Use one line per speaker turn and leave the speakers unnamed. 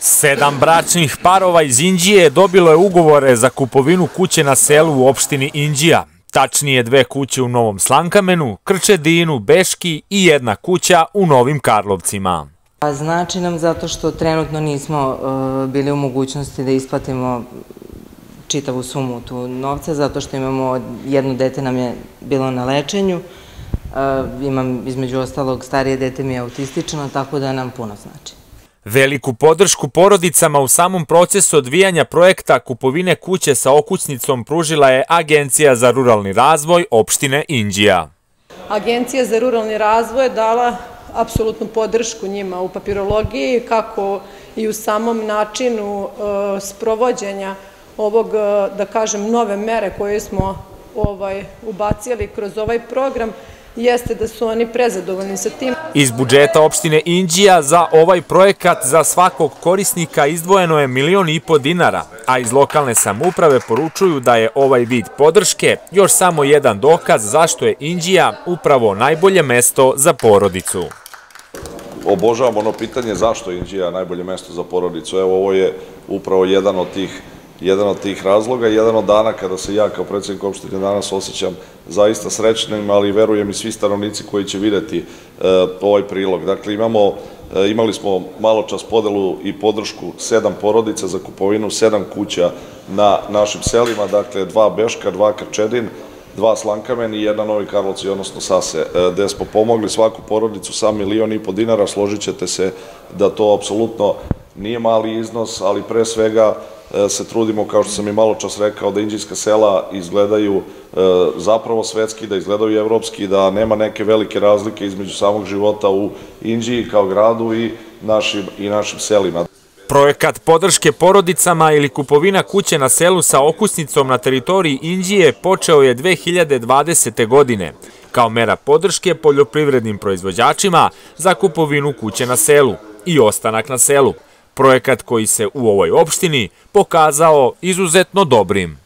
Sedam bračnih parova iz Indije dobilo je ugovore za kupovinu kuće na selu u opštini Indija. Tačnije dve kuće u Novom Slankamenu, Krčedinu, Beški i jedna kuća u Novim Karlovcima.
Znači nam zato što trenutno nismo e, bili u mogućnosti da isplatimo čitavu sumu tu novca, zato što imamo, jedno dete nam je bilo na lečenju, imam između ostalog starije dete mi je autistično, tako da nam puno znači.
Veliku podršku porodicama u samom procesu odvijanja projekta kupovine kuće sa okućnicom pružila je Agencija za ruralni razvoj opštine Indija.
Agencija za ruralni razvoj je dala apsolutnu podršku njima u papirologiji, kako i u samom načinu e, sprovođenja ovog, e, da kažem, nove mere koje smo ovaj, ubacili kroz ovaj program, jeste da su oni prezadovoljni sa tim.
Iz budžeta opštine Indija za ovaj projekat za svakog korisnika izdvojeno je milion i po dinara, a iz lokalne samuprave poručuju da je ovaj vid podrške još samo jedan dokaz zašto je Indija upravo najbolje mesto za porodicu.
Obožavam ono pitanje zašto je Indija najbolje mesto za porodicu. Evo, ovo je upravo jedan od tih jedan od tih razloga, jedan od dana kada se ja kao predsjednik opštine danas osjećam zaista srećnim, ali verujem i svi stanovnici koji će videti e, ovaj prilog. Dakle, imamo, e, imali smo malo čas podelu i podršku sedam porodica za kupovinu sedam kuća na našim selima, dakle dva Beška, dva Krčedin, dva Slankamen i jedna Novi Karlovci, odnosno Sase, e, gde smo pomogli svaku porodicu sa milion i po dinara, složit ćete se da to apsolutno nije mali iznos, ali pre svega se trudimo, kao što sam i malo čas rekao, da inđijska sela izgledaju e, zapravo svetski, da izgledaju evropski, da nema neke velike razlike između samog života u Inđiji kao gradu i našim, i našim selima.
Projekat podrške porodicama ili kupovina kuće na selu sa okusnicom na teritoriji Indije počeo je 2020. godine kao mera podrške poljoprivrednim proizvođačima za kupovinu kuće na selu i ostanak na selu projekat koji se u ovoj opštini pokazao izuzetno dobrim.